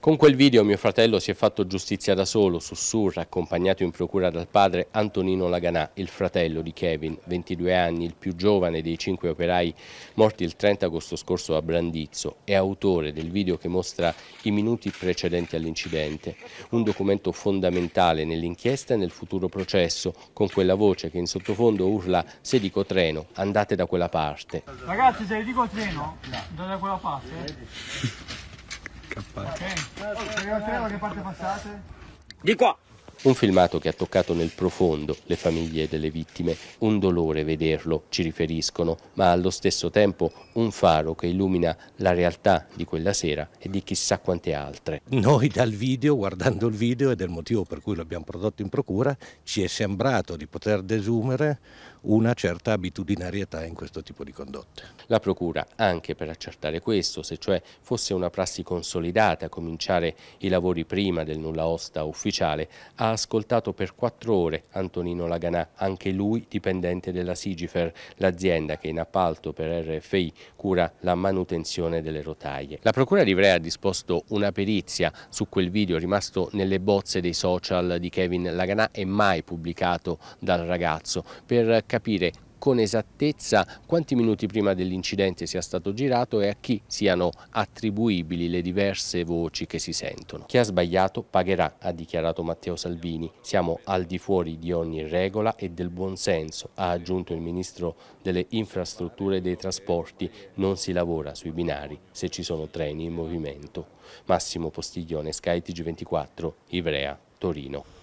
Con quel video mio fratello si è fatto giustizia da solo, sussurra, accompagnato in procura dal padre Antonino Laganà, il fratello di Kevin, 22 anni, il più giovane dei cinque operai morti il 30 agosto scorso a Brandizzo e autore del video che mostra i minuti precedenti all'incidente. Un documento fondamentale nell'inchiesta e nel futuro processo, con quella voce che in sottofondo urla se dico treno, andate da quella parte. Ragazzi, se dico treno, andate da quella parte? Scappare. Ok, che parte passate? Di qua! Un filmato che ha toccato nel profondo le famiglie delle vittime, un dolore vederlo, ci riferiscono, ma allo stesso tempo un faro che illumina la realtà di quella sera e di chissà quante altre. Noi dal video, guardando il video ed è il motivo per cui l'abbiamo prodotto in procura, ci è sembrato di poter desumere una certa abitudinarietà in questo tipo di condotte. La procura, anche per accertare questo, se cioè fosse una prassi consolidata a cominciare i lavori prima del nulla osta ufficiale, ascoltato per quattro ore Antonino Laganà, anche lui dipendente della Sigifer, l'azienda che in appalto per RFI cura la manutenzione delle rotaie. La Procura di Ivrea ha disposto una perizia su quel video rimasto nelle bozze dei social di Kevin Laganà e mai pubblicato dal ragazzo per capire con esattezza quanti minuti prima dell'incidente sia stato girato e a chi siano attribuibili le diverse voci che si sentono. Chi ha sbagliato pagherà, ha dichiarato Matteo Salvini. Siamo al di fuori di ogni regola e del buonsenso, ha aggiunto il Ministro delle Infrastrutture e dei Trasporti. Non si lavora sui binari se ci sono treni in movimento. Massimo Postiglione, Sky TG24, Ivrea, Torino.